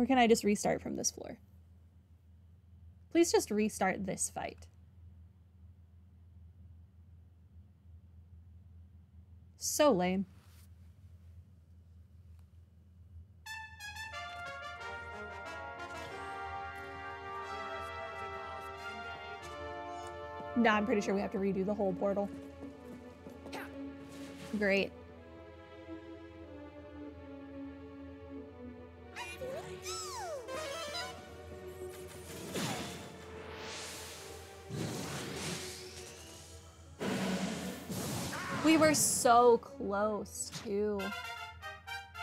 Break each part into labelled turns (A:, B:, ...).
A: Or can I just restart from this floor? Please just restart this fight. So lame. Nah, I'm pretty sure we have to redo the whole portal. Great. We were so close, too.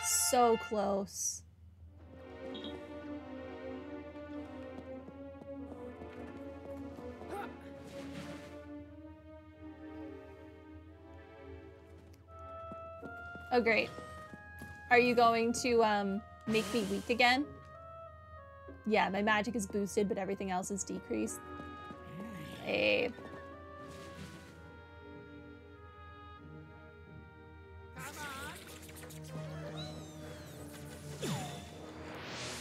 A: So close. Oh, great. Are you going to um, make me weak again? Yeah, my magic is boosted, but everything else is decreased. Hey.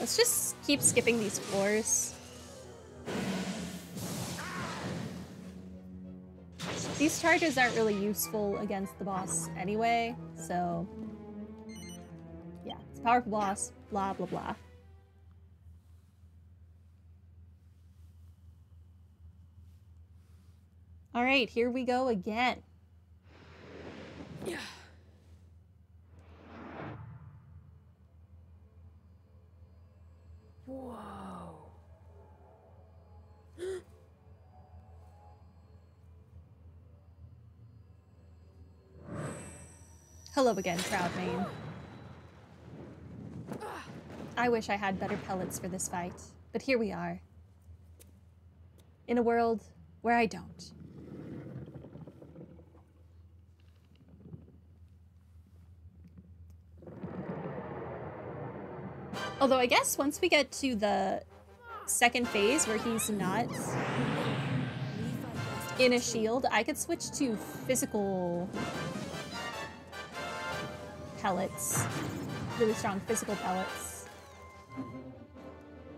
A: Let's just keep skipping these floors. These charges aren't really useful against the boss anyway, so... Yeah, it's a powerful boss, blah blah blah. Alright, here we go again.
B: Yeah.
A: Hello again, Proudmane. I wish I had better pellets for this fight, but here we are. In a world where I don't. Although I guess once we get to the second phase where he's not in a shield, I could switch to physical pellets. Really strong physical pellets.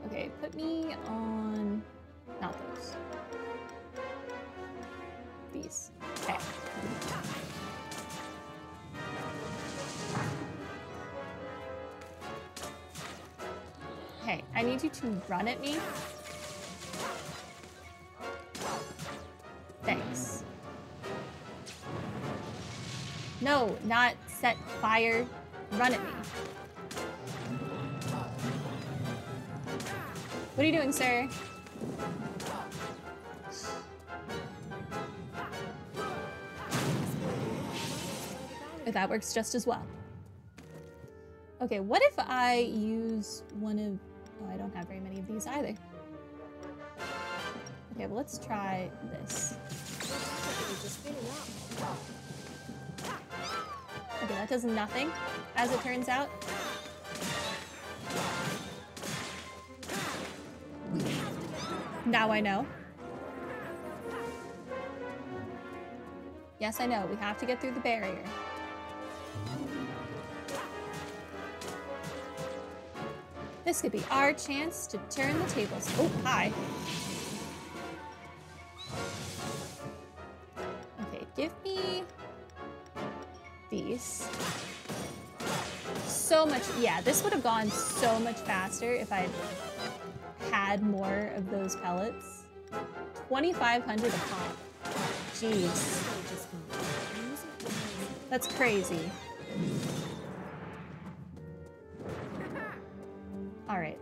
A: Okay, put me on... not those. These. Okay. Okay, I need you to run at me. Thanks. No, not set fire. Run at me. What are you doing, sir? That works just as well. Okay, what if I use one of... Oh, I don't have very many of these either. Okay, well, let's try this. Okay, that does nothing, as it turns out. Now I know. Yes, I know. We have to get through the barrier. This could be our chance to turn the tables. Oh, hi. So much, yeah, this would have gone so much faster if I had more of those pellets. 2,500 a pop. Jeez. That's crazy. Alright.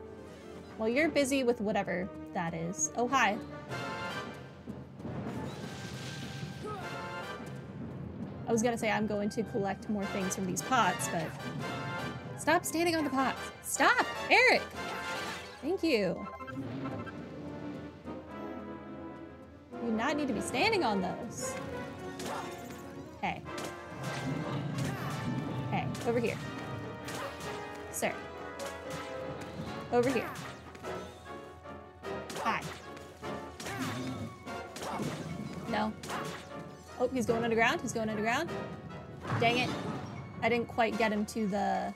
A: Well, you're busy with whatever that is. Oh, hi. I was gonna say I'm going to collect more things from these pots, but... Stop standing on the pots! Stop! Erik! Thank you. You not need to be standing on those. Hey. Hey, over here. Sir. Over here. Hi. No. Oh, he's going underground. He's going underground. Dang it. I didn't quite get him to the...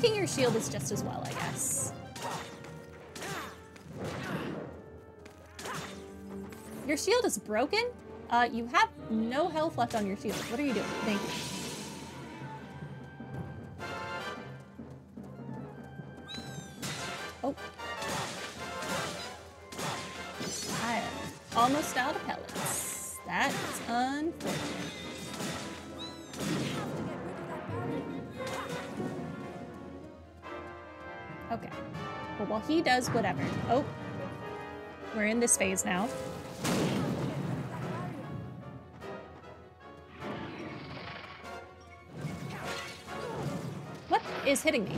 A: breaking your shield is just as well, I guess. Your shield is broken? Uh, you have no health left on your shield. What are you doing? Thank you. He does whatever. Oh. We're in this phase now. What is hitting me?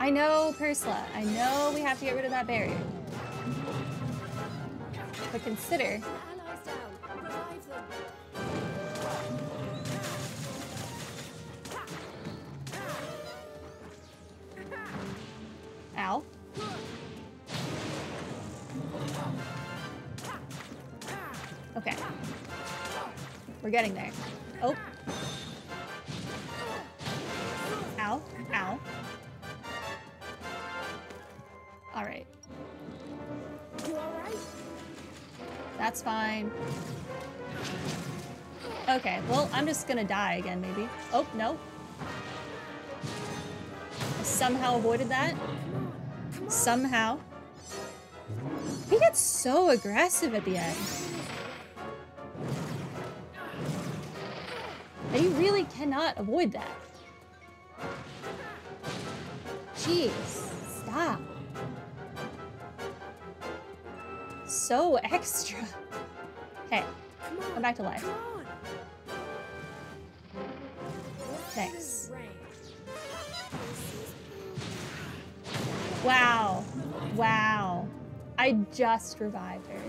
A: I know, Purrsula. I know we have to get rid of that barrier. But consider getting there. Oh. Ow. Ow. Alright.
B: You alright?
A: That's fine. Okay, well, I'm just gonna die again, maybe. Oh, no. I somehow avoided that. Somehow. He gets so aggressive at the end. You really cannot avoid that. Jeez, stop. So extra. Hey,
B: Come
A: back to life. Thanks. Wow. Wow. I just revived her.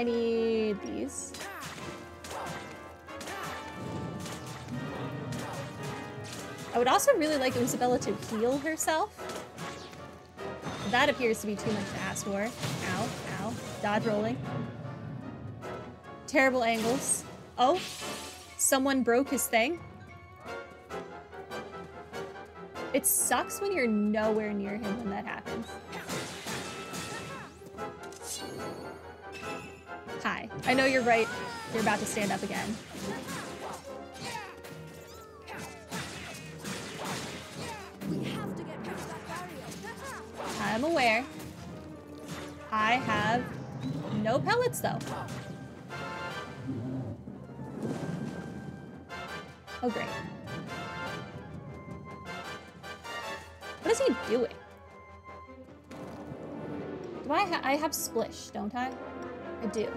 A: I need these. I would also really like Isabella to heal herself. That appears to be too much to ask for. Ow, ow. Dodge rolling. Terrible angles. Oh, someone broke his thing. It sucks when you're nowhere near him when that happens. I know you're right. You're about to stand up again. I'm aware. I have no pellets though. Oh great. What is he doing? Do I ha I have splish, don't I? I do.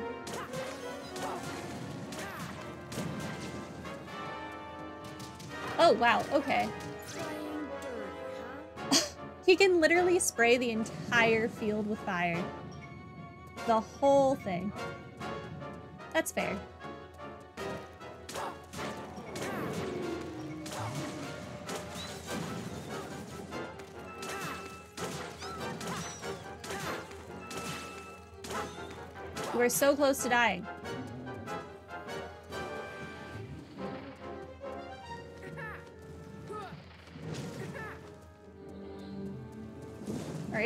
A: Oh wow, okay. He can literally spray the entire field with fire. The whole thing. That's fair. We're so close to dying.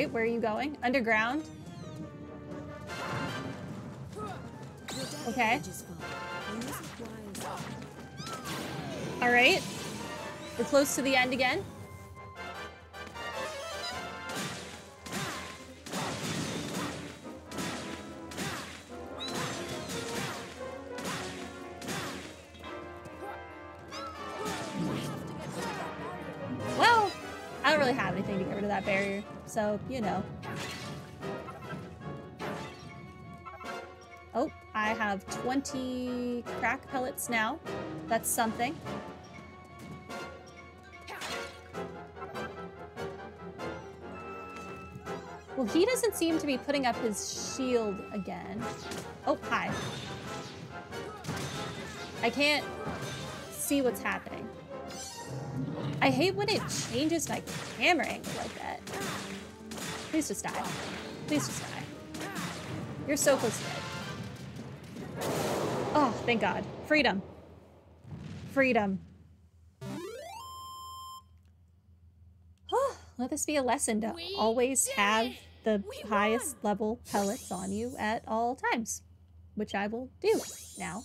A: Where are you going? Underground? Okay. All right. We're close to the end again. So, you know. Oh, I have 20 crack pellets now. That's something. Well, he doesn't seem to be putting up his shield again. Oh, hi. I can't see what's happening. I hate when it changes my camera angle like that. Please just die. Please just die. You're so close to dead. Oh, thank God. Freedom. Freedom. Oh, let this be a lesson to
B: We
A: always have the highest
B: won!
A: level pellets on you at all times, which I will do now.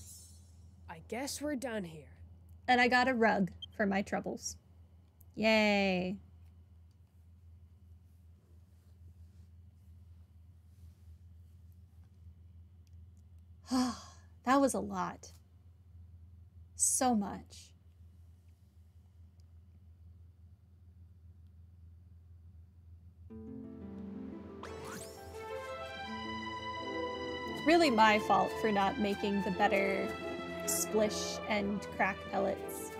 C: I guess we're done here.
A: And I got a rug for my troubles. Yay. that was a lot. So much. Really my fault for not making the better splish and crack pellets.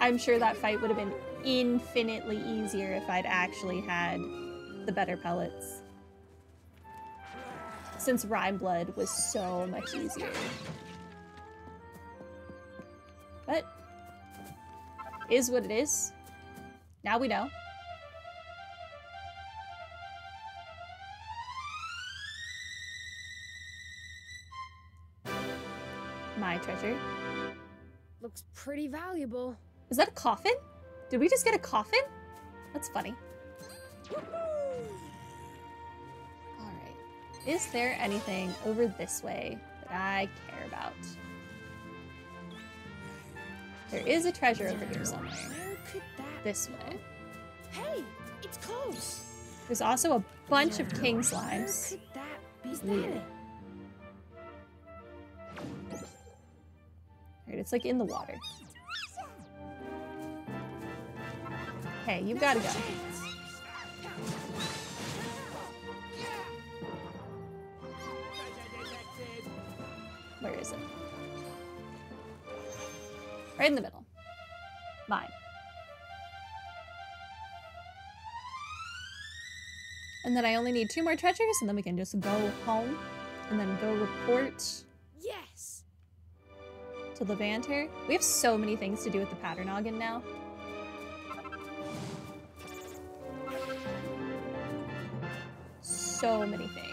A: I'm sure that fight would have been infinitely easier if I'd actually had the better pellets. Since Rhyme Blood was so much easier. But, is what it is. Now we know. My treasure.
C: Looks pretty valuable.
A: Is that a coffin? Did we just get a coffin? That's funny. Is there anything over this way that I care about? There is a treasure over here somewhere.
C: Where could that
A: This way.
C: Hey, it's close.
A: There's also a bunch of king
C: Where
A: slimes.
C: could that be?
A: Weird. Alright, it's like in the water. Hey, you've gotta go. Right in the middle. Mine. And then I only need two more treasures, and then we can just go home and then go report
C: Yes.
A: to Levanter. We have so many things to do with the Paternoggin now. So many things.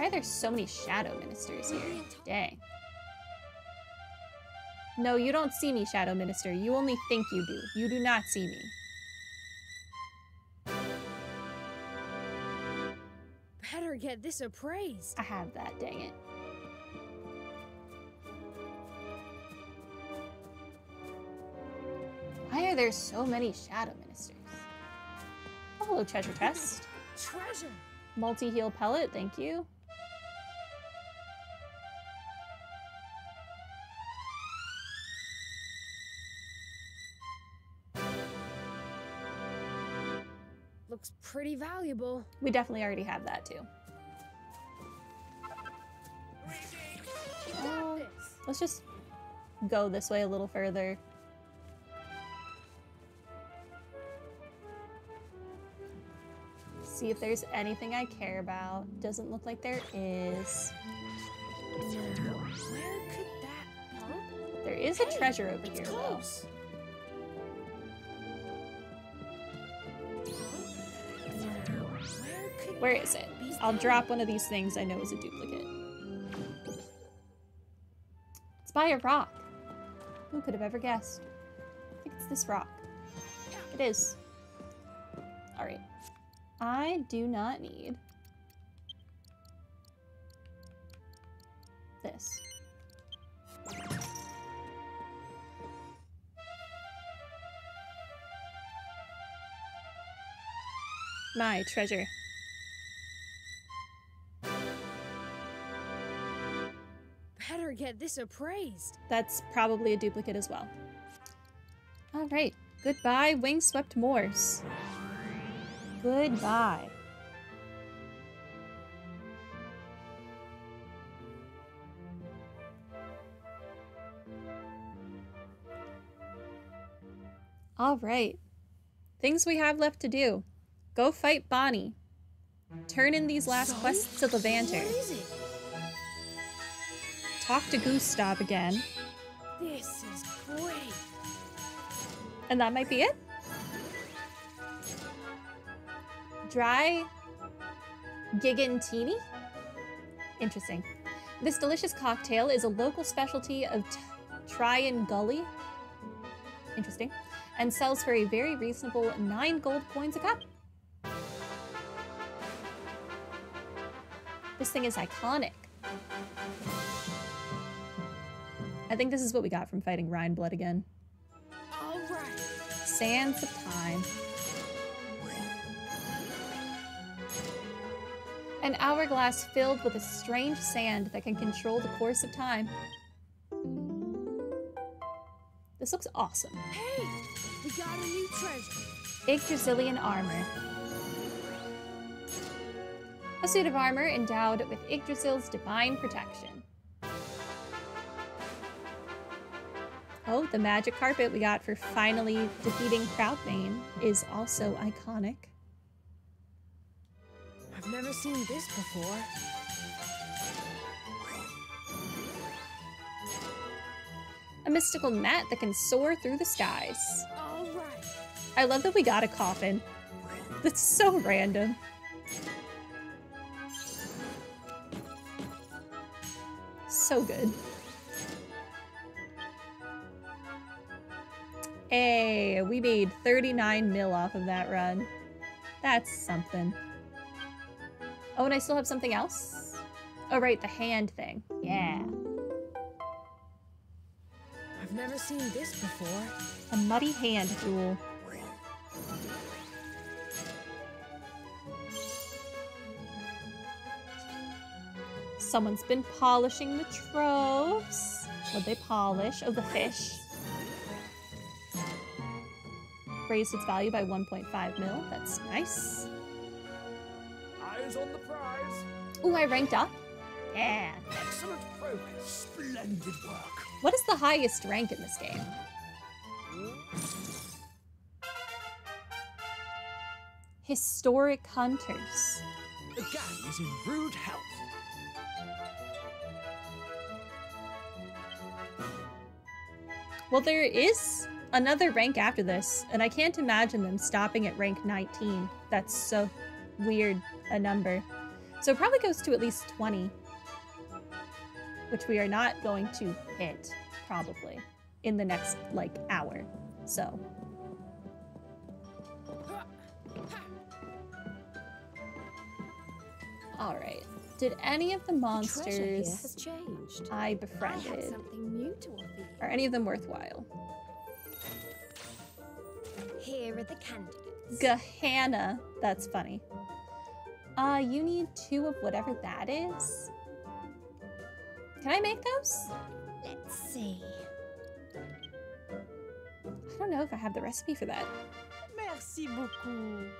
A: Why are there so many shadow ministers here? Dang. No, you don't see me, Shadow Minister. You only think you do. You do not see me.
C: Better get this appraised.
A: I have that, dang it. Why are there so many Shadow Ministers? Oh, hello, treasure chest.
C: Treasure.
A: Multi heal pellet, thank you.
C: Looks pretty valuable.
A: We definitely already have that too.
C: This.
A: let's just go this way a little further. See if there's anything I care about. Doesn't look like there is.
C: Where could that? Huh?
A: There is a treasure over here though.
C: close. Where
A: Where is it? I'll drop one of these things I know is a duplicate. It's by a rock. Who could have ever guessed? I think it's this rock. It is. Alright. I do not need this. My treasure.
C: get this appraised.
A: That's probably a duplicate as well. All right. Goodbye, Wingswept Moors. Goodbye. All right. Things we have left to do. Go fight Bonnie. Turn in these last quests to
C: the Crazy.
A: Talk to Gustav again.
C: This is great.
A: And that might be it. Dry Gigantini? Interesting. This delicious cocktail is a local specialty of Tryon Gully. Interesting. And sells for a very reasonable 9 gold coins a cup. This thing is iconic. I think this is what we got from fighting Rhine Blood again.
C: All right.
A: Sands of Time. An hourglass filled with a strange sand that can control the course of time. This looks awesome.
C: Hey, we got a new treasure.
A: Yggdrasilian armor. A suit of armor endowed with Yggdrasil's divine protection. Oh, the magic carpet we got for finally defeating Proudmane is also iconic.
C: I've never seen this before.
A: A mystical net that can soar through the skies.
C: All right.
A: I love that we got a coffin. That's so random. So good. Hey, we made 39 mil off of that run. That's something. Oh, and I still have something else? Oh, right, the hand thing. Yeah.
C: I've never seen this before.
A: A muddy hand jewel. Someone's been polishing the troves. What they polish? Oh, the fish. Raised its value by 1.5 mil. That's nice.
D: Eyes on the prize.
A: Ooh, I ranked up. Yeah.
D: Excellent progress. Splendid work.
A: What is the highest rank in this game? Historic Hunters.
D: The gang is in rude health.
A: Well, there is another rank after this, and I can't imagine them stopping at rank 19. That's so weird a number. So it probably goes to at least 20, which we are not going to hit, probably, in the next, like, hour. So, all right. Did any of the
B: The
A: monsters
B: changed.
A: I
B: I
A: befriended,
B: something new to
A: are any of them worthwhile?
B: Here are the candidates.
A: Gehanna. That's funny. Uh, you need two of whatever that is. Can I make those?
B: Let's see.
A: I don't know if I have the recipe for that.
B: Merci beaucoup.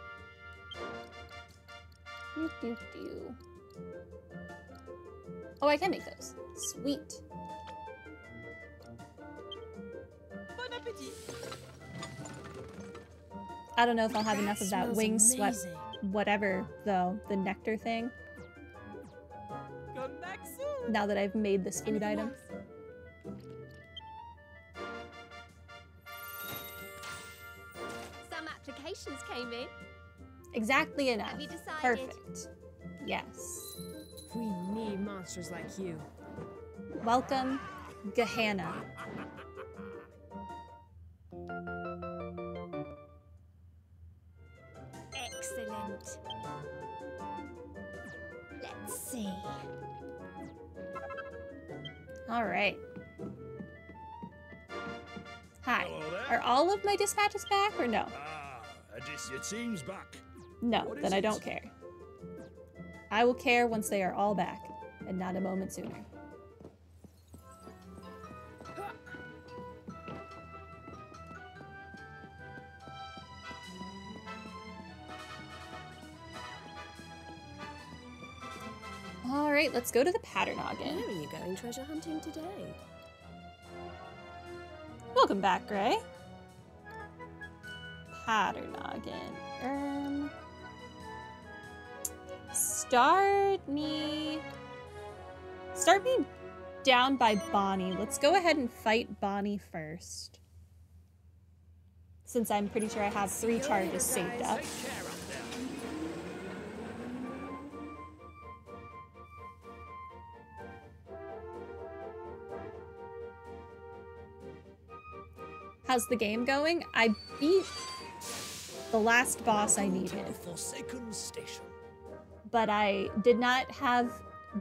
A: Doo, doo, doo. Oh, I can make those. Sweet.
B: Bon appétit.
A: I don't know if I'll have enough of that wing swept
C: amazing.
A: whatever, though, the nectar thing,
B: Come back soon.
A: now that I've made this food
B: Anything
A: item.
B: else? Some applications came in.
A: Exactly enough.
B: Have you decided?
A: Perfect. Yes.
C: We need monsters like you.
A: Welcome, Gehanna. All of my dispatches back or no?
D: Ah, it, it seems back.
A: No,
D: What
A: then I don't care. I will care once they are all back, and not a moment sooner. All right, let's go to the pattern
B: Where are you going treasure hunting today?
A: Welcome back, Gray. Hatter Noggin. Um, start me. Start me down by Bonnie. Let's go ahead and fight Bonnie first. Since I'm pretty sure I have three charges saved up.
D: Take care up there.
A: How's the game going? I beat the last boss I needed,
D: the Forsaken Station.
A: but I did not have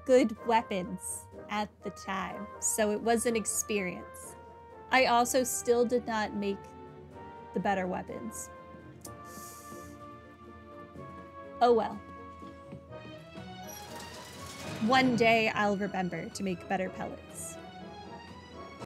A: good weapons at the time, so it was an experience. I also still did not make the better weapons. Oh well. One day I'll remember to make better pellets.